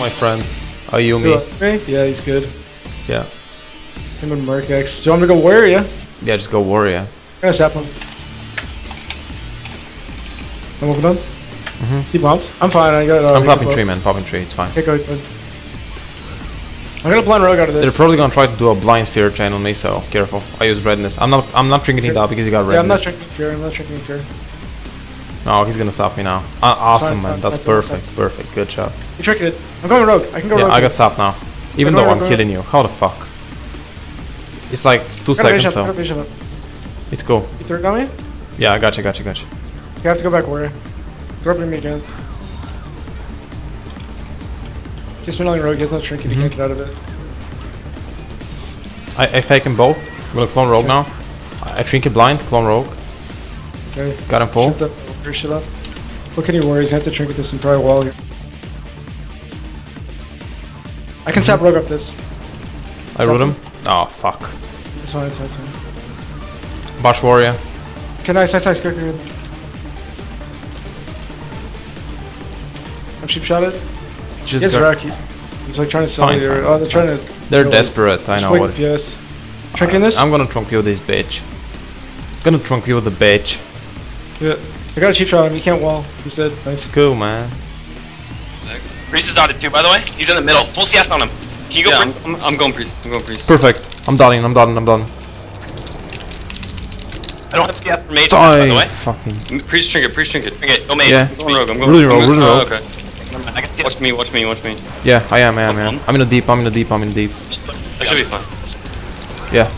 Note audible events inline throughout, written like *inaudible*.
my friend. Ayumi. Me? Yeah, he's good. Yeah. Him and Merkex. Do you want me to go warrior? Yeah. Yeah, just go warrior. I'm gonna sap him. I'm moving on. Mhm. He bumped. I'm fine. I got. Uh, I'm popping tree, man. Popping tree. It's fine. Okay, go ahead. I'm gonna blind rogue out of this. They're probably gonna try to do a blind fear chain on me, so careful. I use redness. I'm not. I'm not drinking it out because he got redness. yeah, I'm not drinking fear. I'm not drinking fear. No, he's gonna stop me now. Uh, awesome, Fine, man. That's fine, fine, perfect. Perfect. Good job. You tricked it. I'm going rogue. I can go rogue. Yeah, rogue. I got stopped now. Even though I'm killing you. How the fuck? It's like two seconds, vision, got a so it's cool. threw it on me? Yeah, I got you. Got you. Got you. You have to go back warrior. Dropping me again. He's been on rogue. He has no trinket. Mm-hmm. He can't get out of it. I, I fake him both. I'm gonna clone rogue now. I, I trinket blind. Clone rogue. Okay. Got him full. Shut the your shit up. What can he worry? He's have to trinket this and probably wall here. I can sap mm-hmm. rogue up this. I root him. Oh fuck. It's fine, it's fine, it's fine. Bash warrior. Okay, nice, nice, nice. Go, go, go. I'm sheep shot it. Just Yes, Rocky. He's like trying to sell Fine, me. fine, Oh, they're trying to. They're desperate. I know Quick what. PS. Trinking this? I'm gonna trunk you with this bitch. Gonna trunk you with the bitch. Yeah. I got a cheap shot on him. He can't wall. He's dead. Nice. Cool, man. Reese is dotted too, by the way. He's in the middle. Full CS on him. Can you go Yeah, I'm, I'm, I'm going priest. I'm going priest. Perfect. I'm done. I'm done. I'm done. I don't have CS for mage, by the way. Fucking. M- Priest trinket. Priest trinket. Okay, go mage. Yeah. I'm going rogue. I'm going Really I'm rogue, really oh, okay. I got Watch me. Watch me. Watch me. Yeah, I am. I am. I am. I'm in the deep. I'm in the deep. I'm in the deep. I should be fine. Yeah.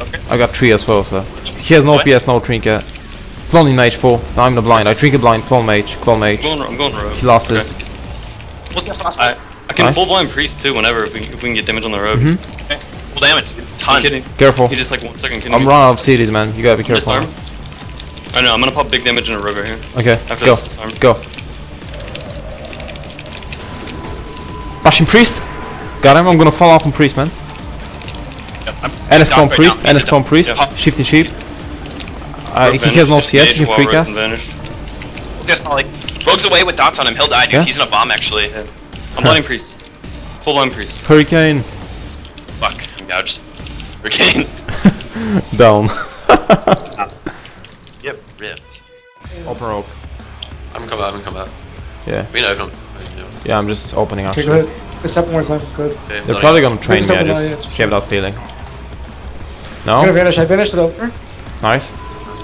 Okay. I got three as well, so. He has no What? PS, no trinket. Cloning mage 4. Now I'm the blind. I trinket blind. Clone mage. Clone mage. I'm going. I'm going rogue. He lost Okay. his. Last I. I can Nice. full blind priest too whenever if we, if we can get damage on the rogue. Mm-hmm. Okay. Full damage. I'm Ton. kidding. Careful. He just like one second kidding I'm me. running out of cities, man. You gotta be careful. Disarm. I know. I'm gonna pop big damage in a rogue right here. Okay, After go. this disarm. Go. Bashing priest. Got him. I'm gonna follow up on priest, man. Yep, I'm NS clone priest. now. NS clone priest. Yeah. Shifting sheep. Uh, he has no vanished, CS. mage, He can wall free rogue, cast. and vanished. CS probably. Rogue's away with dots on him. He'll die, dude. Yeah. He's in a bomb, actually. I'm blinding priest. Full blind priest. Hurricane. Fuck. I'm gouged. Hurricane. *laughs* Down. *laughs* yep, ripped. Open rope. I'm coming out, I'm coming out. Yeah. We know, come. Yeah, I'm just opening up. Okay, actually. go ahead. It's seven more times. Good. Okay, They're probably gonna train me. I Something like just it. have that feeling. I'm gonna No. vanish. I vanished it over. Nice.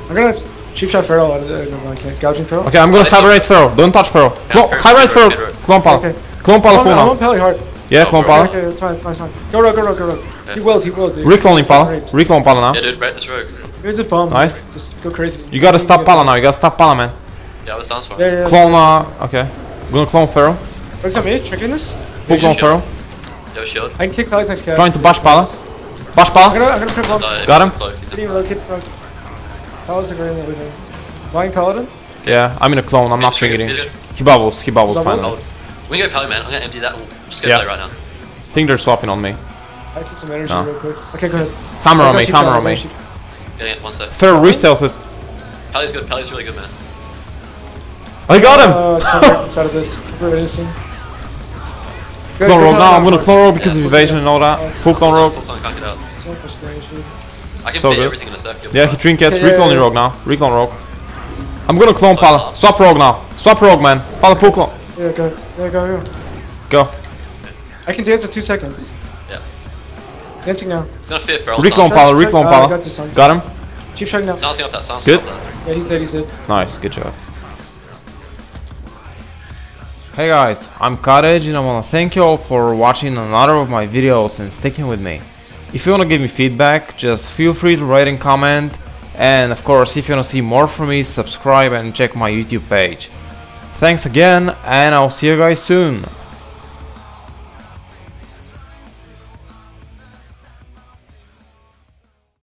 I'm gonna cheap shot Pharaoh out of it. No, I can't. Gouging Pharaoh. Okay, I'm gonna Nice. high rate Pharaoh. Don't touch Pharaoh. Clone, Pharaoh, high rate Pharaoh, Pharaoh. Pharaoh. Clone pala. Okay. Clone pala I'm, full I'm now. on Pally hard. Yeah, Oh, clone Pharaoh. pala. Okay, it's fine, it's fine, it's fine. Go rogue, go rogue, go rogue. He will, he will, dude. Recloning pala. Great. Reclone pala Yeah, dude, right, this rogue. Here's just bomb. Nice. Just go crazy. You gotta stop pala now. You gotta stop pala, man. Yeah, that sounds fine. Yeah, yeah. yeah. Clone. Uh, okay. I'm gonna clone Pharaoh. Rogue's on me. Tricking this. Full clone Pharaoh. Do a shield. I can kick Pally's next cat. Trying to bash pala. Bash I'm gonna, I'm gonna trip bomb. No, Got him. it's close, he's Didn't in. even locate from. Agreeing with everything. Flying Paladin. Yeah, I'm in a clone. I'm not Finish trinketing. He bubbles. He bubbles Bubbles? finally. We can go Pally, man. I'm gonna empty that. and Just go Yeah. play right now. I think they're swapping on me. I see some energy No. real quick. Okay, go ahead. Hammer on me. cheap Hammer on me. got cheap- Getting it, one sec. Pharaoh restelted. Pally's good. Pally's really good, man. I got him. Uh, inside of this. Cover innocent. Good, Clone good rogue. I'm gonna shot. clone rogue because Yeah. of evasion and all that. Full clone rogue. Full clone, can't get out. So much damage, dude. I can So fit good. everything in a sec. you'll Yeah, he fine. trinkets. Yeah, yeah, Recloning yeah. rogue now. Reclone rogue. I'm gonna clone pala. Swap rogue now. Swap rogue, man. Follow full clone. Yeah, go. Yeah, go, go. Go. I can dance in two seconds. Yeah. Dancing now. He's gonna fear Feral. Reclone pala. Reclone Uh, I pala. got. Got him. Cheap shot now. Soundsing up that, soundsing Good. up that. Yeah, he's dead, he's dead. Nice. Good job. Hey guys, I'm Cottage and I wanna thank you all for watching another of my videos and sticking with me. If you wanna give me feedback, just feel free to write and comment. And of course, if you wanna see more from me, subscribe and check my YouTube page. Thanks again, and I'll see you guys soon.